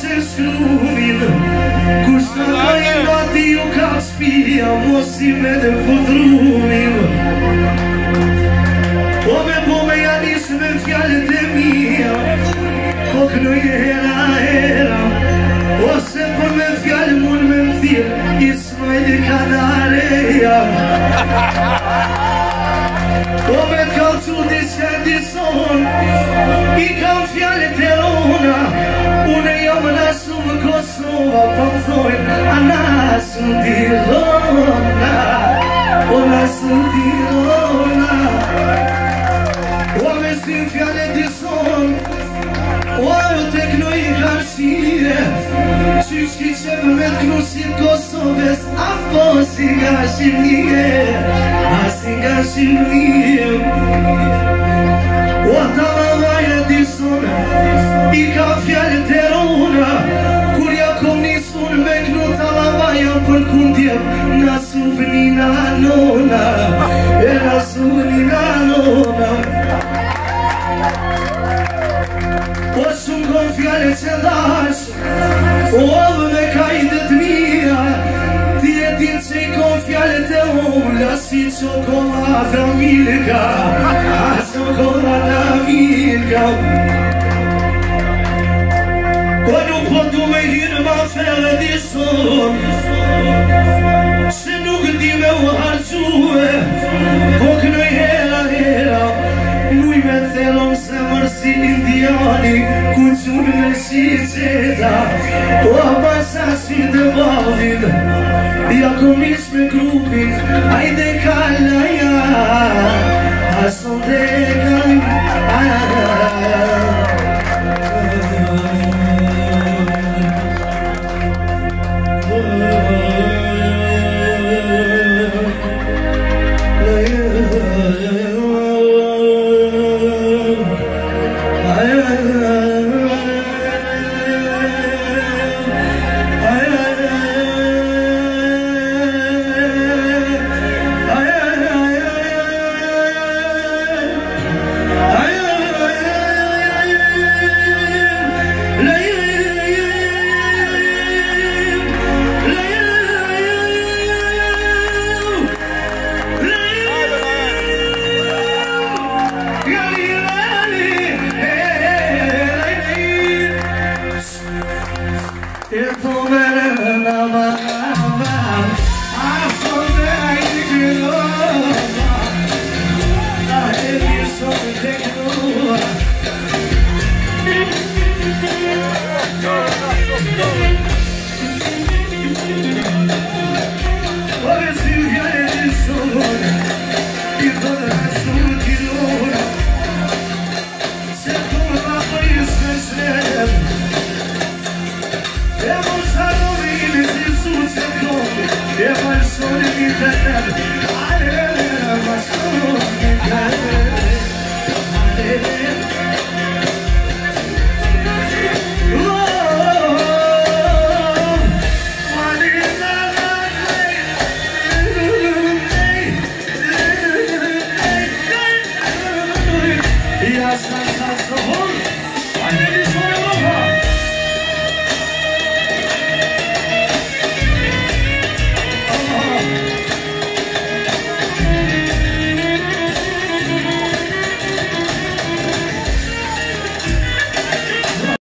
se shkruvim kushtan pojën do ati ju ka shpijam o si me dhe fudruvim po me po me janis me fjallet e mija po kok në gjera era o se po me fjallet mund me mthir i sva e di kada reja po me t'kallë t'i qenë t'i son i ka fjallet sua canzone Ana sentirona Una sentirona Oameni sunt fiale de somn Oameni tehnoi harșire Și știi ce pentru și Kosoves A fost singa și mie A singa și mie O tala oaie de somn Ica Nuk kon fjallet qe ndasht O, me ka i të të mira Ti e dil qe i kon fjallet e ulla Si qo ko ma frau mirka Si qo nuk po du me i ma fere diso Se nuk di me u hargjue po si qeta Po apasa si të Ja ku me grupin Ajde kalla ja I saw that I did اللي تنب علينا مسؤول